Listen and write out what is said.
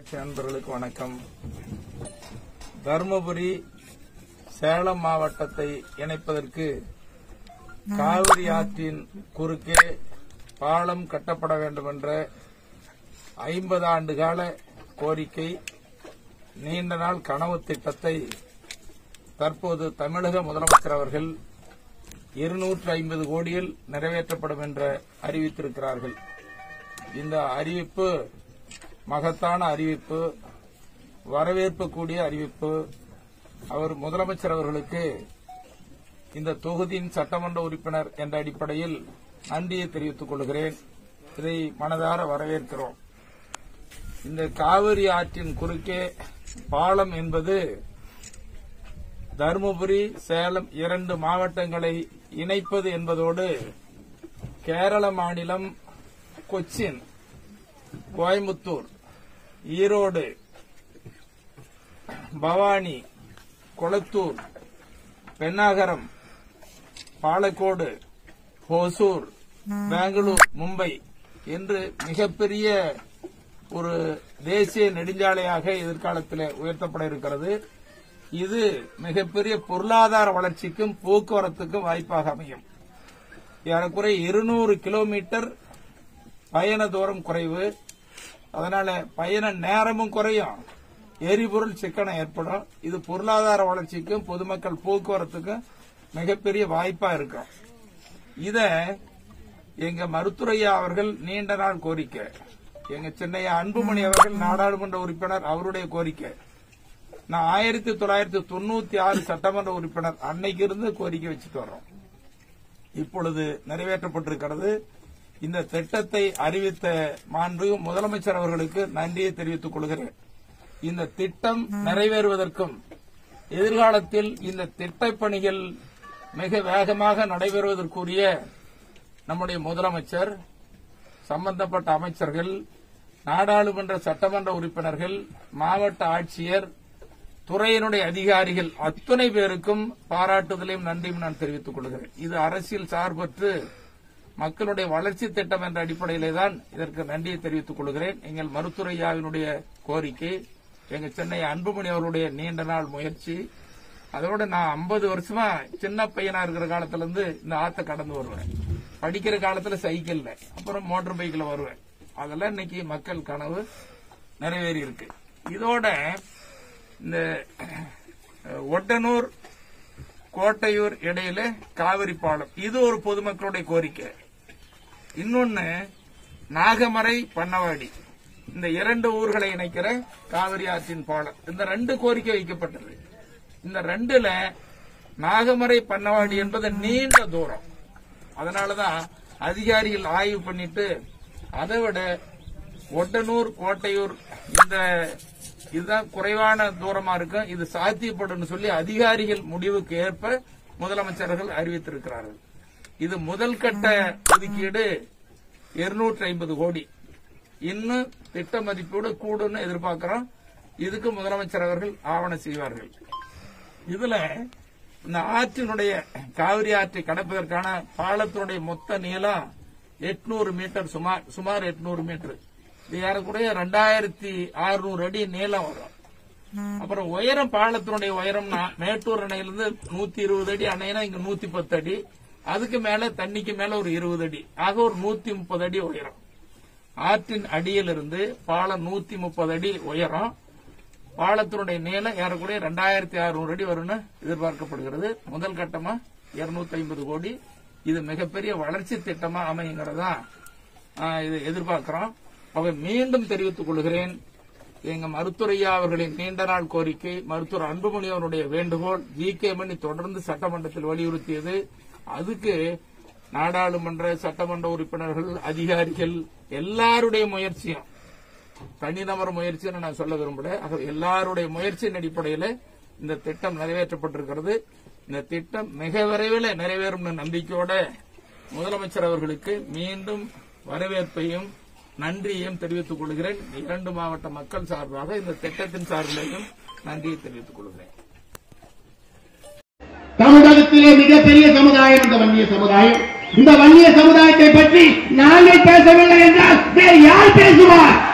கட்சி நண்பர்களுக்கு வணக்கம். தருமபுரி சேலம் மாவட்டத்தை இணைப்பதற்கு காவிரி ஆற்றின் குறுக்கே பாலம் கட்டப்பட வேண்டும் என்ற ஐம்பது ஆண்டு கால கோரிக்கை நீண்ட நாள் கனவு திட்டத்தை தற்போது தமிழக முதலமைச்சர் அவர்கள் இருநூற்று ஐம்பது கோடியில் நிறைவேற்றப்படும் என்று அறிவித்திருக்கிறார்கள். இந்த அறிவிப்பு மகத்தான அறிவிப்பு வரவேற்புக்கூடிய அறிவிப்பு. அவர் முதலமைச்சர் அவர்களுக்கு இந்த தொகுதியின் சட்டமன்ற உறுப்பினர் என்ற அடிப்படையில் நன்றியை தெரிவித்துக் கொள்கிறேன். இதை மனதார வரவேற்கிறோம். இந்த காவிரி ஆற்றின் குறுக்கே பாலம் என்பது தருமபுரி சேலம் இரண்டு மாவட்டங்களை இணைப்பது என்பதோடு கேரள மாநிலம் கொச்சின். கோயம்புத்தூர் ஈரோடு பவானி கொளத்தூர் பெண்ணாகரம் பாலக்கோடு ஹோசூர் பெங்களூர் மும்பை என்று மிகப்பெரிய ஒரு தேசிய நெடுஞ்சாலையாக எதிர்காலத்தில் உயர்த்தப்பட இருக்கிறது. இது மிகப்பெரிய பொருளாதார வளர்ச்சிக்கும் போக்குவரத்துக்கும் வாய்ப்பாக அமையும். ஏறக்குறைய இருநூறு கிலோமீட்டர் பயண தூரம் குறைவு. அதனால பயண நேரமும் குறையும். எரிபொருள் சிக்கனம் ஏற்படும். இது பொருளாதார வளர்ச்சிக்கும் பொதுமக்கள் போக்குவரத்துக்கும் மிகப்பெரிய வாய்ப்பா இருக்கும். இத எங்க மருத்துரையா அவர்கள் நீண்ட நாள் கோரிக்கை. எங்க சென்னையா அன்புமணி அவர்கள் நாடாளுமன்ற உறுப்பினர் அவருடைய கோரிக்கை. நான் ஆயிரத்தி தொள்ளாயிரத்தி தொண்ணூத்தி ஆறு சட்டமன்ற உறுப்பினர் அன்னைக்கு இருந்து கோரிக்கை வச்சுட்டு வர்றோம். இப்பொழுது நிறைவேற்றப்பட்டிருக்கிறது. இந்த திட்டத்தை அறிவித்த மாண்பு முதலமைச்சர் அவர்களுக்கு நன்றியை தெரிவித்துக் கொள்கிறேன். இந்த திட்டம் நிறைவேறுவதற்கும் எதிர்காலத்தில் இந்த திட்டப் பணிகள் மிக வேகமாக நடைபெறுவதற்குரிய நம்முடைய முதலமைச்சர் சம்பந்தப்பட்ட அமைச்சர்கள் நாடாளுமன்ற சட்டமன்ற உறுப்பினர்கள் மாவட்ட ஆட்சியர் துறையினுடைய அதிகாரிகள் அத்தனை பேருக்கும் பாராட்டுதலையும் நன்றியும் நான் தெரிவித்துக் கொள்கிறேன். இது அரசியல் சார்பற்று மக்களுடைய வளர்ச்சி திட்டம் என்ற அடிப்படையிலே தான் இதற்கு நன்றியை தெரிவித்துக் கொள்கிறேன். எங்கள் மருத்துவையாவினுடைய கோரிக்கை எங்கள் சென்னை அன்புமணி அவருடைய நீண்ட நாள் முயற்சி. அதோட நான் 50 வருஷமா சின்ன பையனா இருக்கிற காலத்துல இருந்து இந்த ஆத்த கடந்து வருவேன். படிக்கிற காலத்துல சைக்கிள்ல அப்புறம் மோட்டர் பைக்ல வருவேன். அதெல்லாம் இன்னைக்கு மக்கள் கனவு நிறைவேறி இருக்கு இதோட இந்த ஒட்டனூர் கோட்டையூர் இடையில காவிரி பாலம். இது ஒரு பொதுமக்களுடைய கோரிக்கை. இன்னொன்னு நாகமரை பண்ணவாடி. இந்த இரண்டு ஊர்களை இணைக்கிற காவிரி ஆற்றின் பாலம். இந்த ரெண்டு கோரிக்கை வைக்கப்பட்டது. இந்த ரெண்டுல நாகமரை பண்ணவாடி என்பது நீண்ட தூரம். அதனாலதான் அதிகாரிகள் ஆய்வு பண்ணிட்டு அதை விட ஒட்டனூர் கோட்டையூர் இந்த இதுதான் குறைவான தூரமா இருக்கும் இது சாத்தியப்படும் சொல்லி அதிகாரிகள் முடிவுக்கு ஏற்ப முதலமைச்சர்கள் அறிவித்திருக்கிறார்கள். இது முதல் கட்ட ஒதுக்கீடு 250 ஐம்பது கோடி. இன்னும் திட்ட மதிப்போடு கூடுன்னு எதிர்பார்க்கிறோம். இதுக்கு முதலமைச்சர் அவர்கள் ஆவணம் செய்வார்கள். இதுல இந்த ஆற்றினுடைய காவிரி ஆற்றை கடப்பதற்கான பாலத்தினுடைய மொத்த நீளம் 800 மீட்டர் சுமார் சுமார் 800 மீட்டர். இது ஏறக்குறைய ரெண்டாயிரத்தி அறுநூறு அடி நீளம் வரும். அப்புறம் உயரம் பாலத்தினுடைய உயரம்னா மேட்டூர் அணையிலிருந்து நூத்தி இருபது அடி அணைனா இங்க நூத்தி பத்து அடி. அதுக்கு மேல தண்ணிக்கு மேல ஒரு இருபது அடி. ஆக ஒரு நூத்தி முப்பது அடி உயரம். ஆற்றின் அடியிலிருந்து பாலம் நூத்தி முப்பது அடி உயரம். பாலத்தினுடைய நீளம் ஏறக்குறைய ரெண்டாயிரத்தி அறுநூறு அடி வரும்னு எதிர்பார்க்கப்படுகிறது. முதல் கட்டமா 250 ஐம்பது கோடி. இது மிகப்பெரிய வளர்ச்சி திட்டமா அமையுங்கிறதா இது எதிர்பார்க்கிறோம். அவை மீண்டும் தெரிவித்துக் கொள்கிறேன். எங்க மருத்துவரையா அவர்களின் நீண்ட நாள் கோரிக்கை மருத்துவர் அன்புமணி அவருடைய வேண்டுகோள் ஜி. கே. மணி தொடர்ந்து சட்டமன்றத்தில் வலியுறுத்தியது. அதுக்கு நாடாளுமன்ற சட்டமன்ற உறுப்பினர்கள் அதிகாரிகள் எல்லாருடைய முயற்சியும் தனிநபர் முயற்சின்னு நான் சொல்ல விரும்பல. எல்லாருடைய முயற்சியின் அடிப்படையில் இந்த திட்டம் நிறைவேற்றப்பட்டிருக்கிறது. இந்த திட்டம் மிக விரைவில் நிறைவேறும் நம்பிக்கையோட முதலமைச்சர் அவர்களுக்கு மீண்டும் வரவேற்பையும் நன்றியையும் தெரிவித்துக் கொள்கிறேன். இரண்டு மாவட்ட மக்கள் சார்பாக இந்த திட்டத்தின் சார்பிலையும் நன்றியை தெரிவித்துக் கொள்கிறேன். தமிழகத்திலே மிகப்பெரிய சமுதாயம் இந்த வன்னிய சமுதாயம். இந்த வன்னிய சமுதாயத்தை பற்றி நாங்கள் பேசவில்லை என்றால் வேறு யார் பேசுவார்?